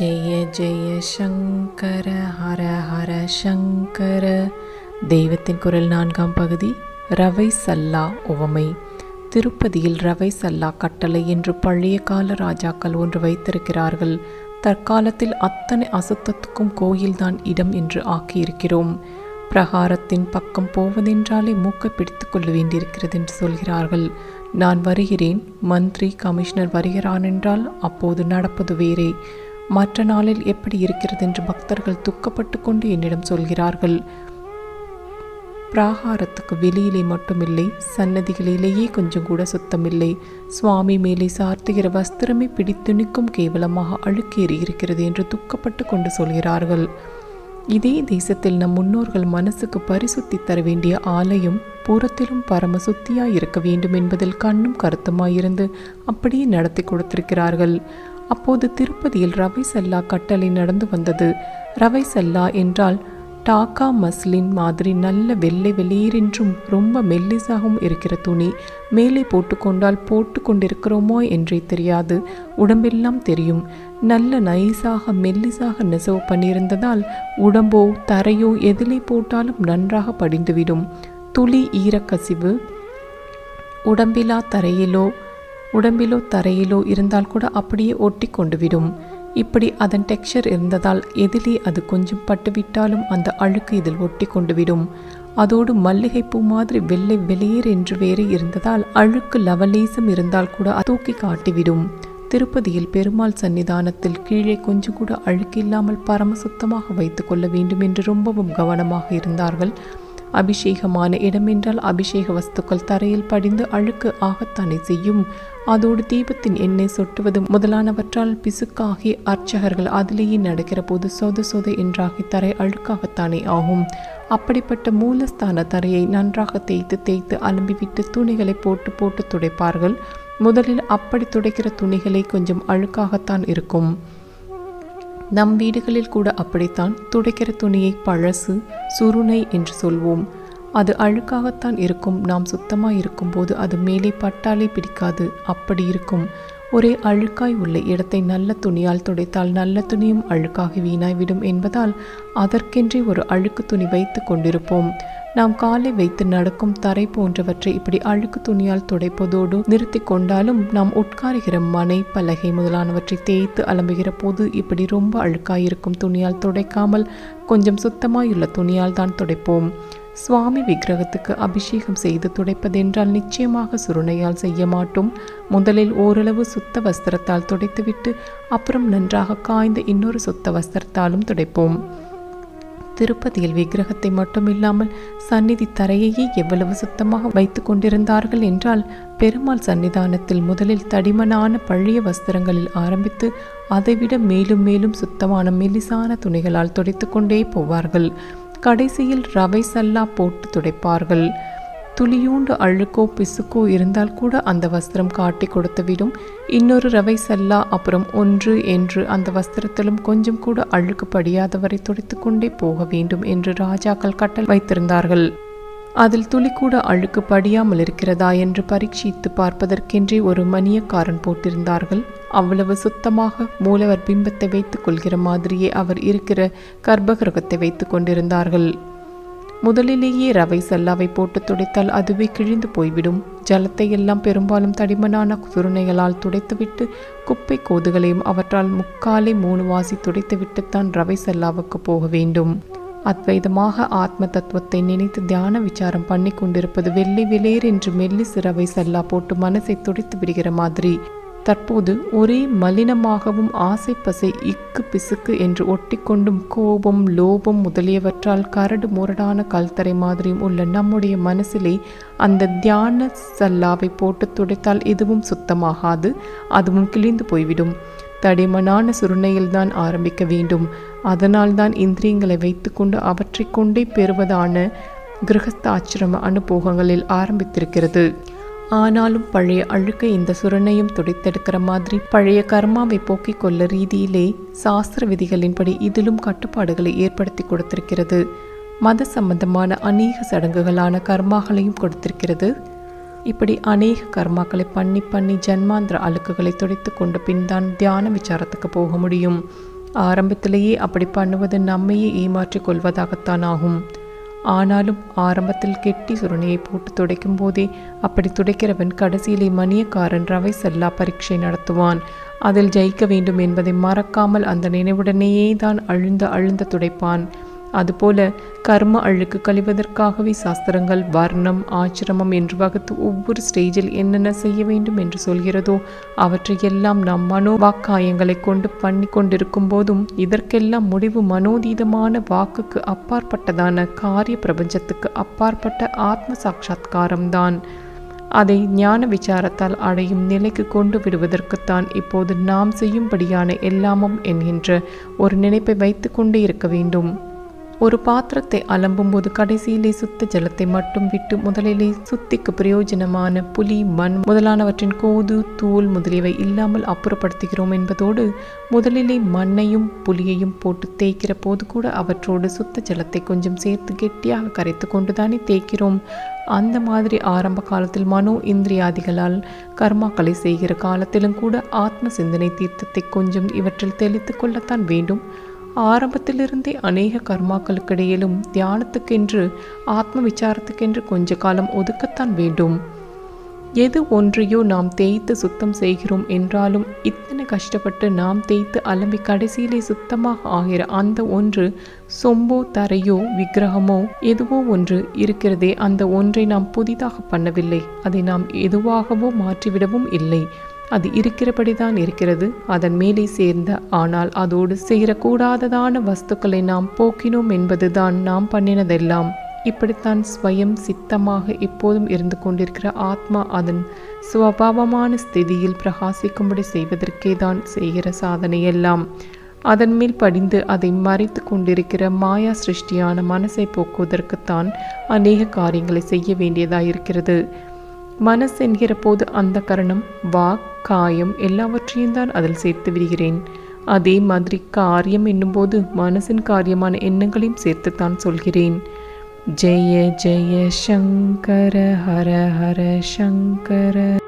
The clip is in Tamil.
ஜெய ஜெய சங்கர ஹர ஹர சங்கர. தெய்வத்தின் குரல் நான்காம் பகுதி ரவை சல்லா உவமை. திருப்பதியில் ரவை சல்லா கட்டளை என்று பழைய கால ராஜாக்கள் ஒன்று வைத்திருக்கிறார்கள். தற்காலத்தில் அத்தனை அசுத்தத்துக்கும் கோயில்தான் இடம் என்று ஆக்கியிருக்கிறோம். பிரகாரத்தின் பக்கம் போவதென்றாலே மூக்கை பிடித்து கொள்ள வேண்டியிருக்கிறது என்று சொல்கிறார்கள். நான் வருகிறேன் மந்திரி கமிஷனர் வருகிறான் என்றால் அப்போது நடப்பது வேறே. மற்ற நாளில் எப்படி இருக்கிறது என்று பக்தர்கள் துக்கப்பட்டு கொண்டு என்னிடம் சொல்கிறார்கள். பிராகாரத்துக்கு வெளியிலே மட்டுமில்லை சன்னதிகளிலேயே கொஞ்சம் கூட சுத்தமில்லை. சுவாமி மேலே சார்த்துகிற வஸ்திரமே பிடித்து நிற்கும் கேவலமாக அழுக்கேறி இருக்கிறது என்று துக்கப்பட்டு கொண்டு சொல்கிறார்கள். இதே தேசத்தில் நம் முன்னோர்கள் மனசுக்கு பரிசுத்தி தர வேண்டிய ஆலயம் பூரத்திலும் பரம சுத்தியாய் இருக்க வேண்டும் என்பதில் கண்ணும் கருத்துமாயிருந்து அப்படியே நடத்தி கொடுத்திருக்கிறார்கள். அப்போது திருப்பதியில் ரவை சல்லா கட்டளை நடந்து வந்தது. ரவை சல்லா என்றால் டாக்கா மஸ்லின் மாதிரி நல்ல வெள்ளை வெளியீரென்றும் ரொம்ப மெல்லிசாகவும் இருக்கிற துணி மேலே போட்டுக்கொண்டால் போட்டு கொண்டிருக்கிறோமோ என்றே தெரியாது. உடம்பெல்லாம் தெரியும். நல்ல நைஸாக மெல்லிசாக நெசவு பண்ணியிருந்ததால் உடம்போ தரையோ எதிலே போட்டாலும் நன்றாக படிந்துவிடும். துளி ஈரக்கசிவு உடம்பிலா தரையிலோ உடம்பிலோ தரையிலோ இருந்தால் கூட அப்படியே ஒட்டி கொண்டு விடும் இப்படி அதன் டெக்ஸ்சர் இருந்ததால் எதிலே அது கொஞ்சம் பட்டுவிட்டாலும் அந்த அழுக்கு இதில் ஒட்டி கொண்டு விடும் அதோடு மல்லிகைப்பூ மாதிரி வெள்ளை வெளியேர் என்று வேறு இருந்ததால் அழுக்கு லவலேசம் இருந்தால் கூட தூக்கி காட்டிவிடும். திருப்பதியில் பெருமாள் சன்னிதானத்தில் கீழே கொஞ்சம் கூட அழுக்கில்லாமல் பரம சுத்தமாக வைத்து கொள்ள வேண்டும் என்று ரொம்பவும் கவனமாக இருந்தார்கள். அபிஷேகமான இடமென்றால் அபிஷேக வஸ்துக்கள் தரையில் படிந்து அழுக்கு ஆகத்தானே செய்யும். அதோடு தீபத்தின் எண்ணெய் சொட்டுவது முதலானவற்றால் பிசுக்காகி அர்ச்சகர்கள் அதிலேயே நடக்கிற போது சொத சொத என்றாகி தரை அழுக்காகத்தானே ஆகும். அப்படிப்பட்ட மூலஸ்தான தரையை நன்றாக தேய்த்து தேய்த்து அலம்பிவிட்டு துணிகளை போட்டு போட்டு துடைப்பார்கள். முதலில் அப்படி துடைக்கிற துணிகளை கொஞ்சம் அழுக்காகத்தான் இருக்கும். நம் வீடுகளில் கூட அப்படித்தான் துடைக்கிற துணியை பழசு சுருணை என்று சொல்வோம். அது அழுக்காகத்தான் இருக்கும். நாம் சுத்தமாக இருக்கும்போது அது மேலே பட்டாலே பிடிக்காது. அப்படி இருக்கும். ஒரே அழுக்காய் உள்ள இடத்தை நல்ல துணியால் துடைத்தால் நல்ல துணியும் அழுக்காகி வீணாய்விடும் என்பதால் அதற்கென்றே ஒரு அழுக்கு துணி வைத்து கொண்டிருப்போம். நாம் காலை வைத்து நடக்கும் தரை போன்றவற்றை இப்படி அழுக்கு துணியால் துடைப்பதோடு நிறுத்தி கொண்டாலும் நாம் உட்காருகிற மனை பலகை முதலானவற்றை தேய்த்து அலம்புகிற போது இப்படி ரொம்ப அழுக்காயிருக்கும் துணியால் துடைக்காமல் கொஞ்சம் சுத்தமாயுள்ள துணியால் தான் துடைப்போம். சுவாமி விக்கிரகத்துக்கு அபிஷேகம் செய்து துடைப்பதென்றால் நிச்சயமாக சுருணையால் செய்ய மாட்டோம். முதலில் ஓரளவு சுத்த வஸ்திரத்தால் துடைத்துவிட்டு அப்புறம் நன்றாக காய்ந்த இன்னொரு சுத்த வஸ்திரத்தாலும் துடைப்போம். திருப்பதியில் விக்கிரகத்தை மட்டுமில்லாமல் சந்நிதி தரையையே எவ்வளவு சுத்தமாக வைத்து கொண்டிருந்தார்கள் என்றால் பெருமாள் சன்னிதானத்தில் முதலில் தடிமனான பழைய வஸ்திரங்களில் ஆரம்பித்து அதைவிட மேலும் மேலும் சுத்தமான மெலிசான துணிகளால் துடைத்து கொண்டே போவார்கள். கடைசியில் ரவை சல்லா போட்டு துடைப்பார்கள். துளியூண்டு அழுக்கோ பிசுக்கோ இருந்தால் கூட அந்த வஸ்திரம் காட்டி கொடுத்துவிடும். இன்னொரு ரவை சல்லா அப்புறம் ஒன்று என்று அந்த வஸ்திரத்திலும் கொஞ்சம் கூட அழுக்கு படியாதவரை துடைத்து கொண்டே போக வேண்டும் என்று ராஜாக்கள் கட்டல் வைத்திருந்தார்கள். அதில் துளி கூட அழுக்கு படியாமல் இருக்கிறதா என்று பரீட்சித்து பார்ப்பதற்கென்றே ஒரு மணியக்காரன் போட்டிருந்தார்கள். அவ்வளவு சுத்தமாக மூலவர் பிம்பத்தை வைத்துக் கொள்கிற மாதிரியே அவர் இருக்கிற கர்ப்பகிரகத்தை வைத்துக் கொண்டிருந்தார்கள். முதலிலேயே ரவை சல்லாவை போட்டு துடைத்தால் அதுவே கிழிந்து போய்விடும். ஜலத்தை எல்லாம் பெரும்பாலும் தடிமனான சுருணைகளால் துடைத்துவிட்டு குப்பை கோதுகளையும் அவற்றால் முக்காலை மூணு வாசி துடைத்துவிட்டுத்தான் ரவை சல்லாவுக்கு போக வேண்டும். அத்வைதமாக ஆத்ம தத்துவத்தை நினைத்து தியான விசாரம் பண்ணி கொண்டிருப்பது வெள்ளி விலேர் என்று மெல்லி சிறவை சல்லா போட்டு மனசை துடைத்து விடுகிற மாதிரி. தற்போது ஒரே மலினமாகவும் ஆசை பசை இக்கு பிசுக்கு என்று ஒட்டிக்கொண்டும் கோபம் லோபம் முதலியவற்றால் கரடு முரடான கல்தரை மாதிரியும் உள்ள நம்முடைய மனசிலே அந்த தியான சல்லாவை போட்டு துடைத்தால் எதுவும் சுத்தமாகாது அதுவும் கிழிந்து போய்விடும். தடிமனான சுருணையில்தான் ஆரம்பிக்க வேண்டும். அதனால்தான் இந்திரியங்களை வைத்துக்கொண்டு அவற்றை கொண்டே பெறுவதான கிரகஸ்தாச்சிரம அனுபோகங்களில் ஆரம்பித்திருக்கிறது. ஆனாலும் பழைய அழுக்க இந்த சுரணையும் துடைத்தெடுக்கிற மாதிரி பழைய கர்மாவை போக்கிக் கொள்ள ரீதியிலே சாஸ்திர விதிகளின்படி இதிலும் கட்டுப்பாடுகளை ஏற்படுத்தி கொடுத்திருக்கிறது. மத சம்பந்தமான அநேக சடங்குகளான கர்மாக்களையும் கொடுத்திருக்கிறது. இப்படி அநேக கர்மாக்களை பண்ணி பண்ணி ஜன்மாந்திர அழுக்குகளை துடைத்து கொண்ட பின் தான் தியான விசாரத்துக்கு போக முடியும். ஆரம்பத்திலேயே அப்படி பண்ணுவது நம்மையே ஏமாற்றிக் கொள்வதாகத்தான் ஆகும். ஆனாலும் ஆரம்பத்தில் கெட்டி சுரணையை போட்டு துடைக்கும் போதே அப்படி துடைக்கிறவன் கடைசியிலே மணியக்காரன் ரவை செல்லா பரீட்சை நடத்துவான். அதில் ஜெயிக்க வேண்டும் என்பதை மறக்காமல் அந்த நினைவுடனேயே தான் அழுந்த அழுந்த துடைப்பான். அதுபோல கர்ம அழுக்கு கழிவதற்காகவே சாஸ்திரங்கள் வர்ணம் ஆச்சிரமம் என்று வகுத்து ஒவ்வொரு ஸ்டேஜில் என்னென்ன செய்ய வேண்டும் என்று சொல்கிறதோ அவற்றையெல்லாம் நாம் மனோ வாக்காயங்களை கொண்டு பண்ணி கொண்டிருக்கும் போதும் இதற்கெல்லாம் முடிவு மனோதீதமான வாக்குக்கு அப்பாற்பட்டதான காரிய பிரபஞ்சத்துக்கு அப்பாற்பட்ட ஆத்ம சாட்சா்காரம்தான் அதை ஞான விசாரத்தால் அடையும் நிலைக்கு கொண்டு விடுவதற்குத்தான் இப்போது நாம் செய்யும்படியான எல்லாமும் என்கின்ற ஒரு நினைப்பை வைத்து கொண்டே இருக்க வேண்டும். ஒரு பாத்திரத்தை அலம்பும்போது கடைசியிலே சுத்த ஜலத்தை மட்டும் விட்டு முதலிலே சுத்திக்கு பிரயோஜனமான புலி மண் முதலானவற்றின் கோது தூள் முதலியவை இல்லாமல் அப்புறப்படுத்துகிறோம் என்பதோடு முதலிலே மண்ணையும் புலியையும் போட்டு தேய்க்கிற போது கூட அவற்றோடு சுத்த ஜலத்தை கொஞ்சம் சேர்த்து கெட்டியாக கரைத்து கொண்டுதானே தேய்க்கிறோம். அந்த மாதிரி ஆரம்ப காலத்தில் மனோ இந்திரியாதிகளால் கர்மாக்களை செய்கிற காலத்திலும் கூட ஆத்ம சிந்தனை தீர்த்தத்தை கொஞ்சம் இவற்றில் தெளித்து கொள்ளத்தான் வேண்டும். ஆரம்பத்திலிருந்தே அநேக கர்மாக்களுக்கிடையிலும் தியானத்துக்கென்று ஆத்ம விசாரத்துக்கென்று கொஞ்ச காலம் ஒதுக்கத்தான் வேண்டும். எது ஒன்றையோ நாம் தேய்த்து சுத்தம் செய்கிறோம் என்றாலும் இத்தனை கஷ்டப்பட்டு நாம் தேய்த்து அலம்பி கடைசியிலே சுத்தமாக ஆகிற அந்த ஒன்று சொம்போ தரையோ விக்கிரகமோ எதுவோ ஒன்று இருக்கிறதே அந்த ஒன்றை நாம் புதிதாக பண்ணவில்லை. அதை நாம் எதுவாகவோ மாற்றிவிடவும் இல்லை. அது இருக்கிறபடிதான் இருக்கிறது. அதன் மேலே சேர்ந்த ஆனால் அதோடு சேரக்கூடாததான வஸ்துக்களை நாம் போக்கினோம் என்பதுதான் நாம் பண்ணினதெல்லாம். இப்படித்தான் ஸ்வயம் சித்தமாக எப்போதும் இருந்து கொண்டிருக்கிற ஆத்மா அதன் சுவபாவமான ஸ்திதியில் பிரகாசிக்கும்படி செய்வதற்கே தான் செய்கிற சாதனையெல்லாம். அதன் மேல் படிந்து அதை மறைத்து கொண்டிருக்கிற மாயா சிருஷ்டியான மனசை போக்குவதற்குத்தான் அநேக காரியங்களை செய்ய வேண்டியதாயிருக்கிறது. மனஸ் என்கிற போது அந்த கரணம் வாக் காயம் எல்லாவற்றையும் தான் அதில் சேர்த்து விடுகிறேன். அதே மாதிரி காரியம் என்னும்போது மனசின் காரியமான எண்ணங்களையும் சேர்த்துத்தான் சொல்கிறேன். ஜெய ஜெய சங்கர ஹர ஹர சங்கர.